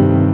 you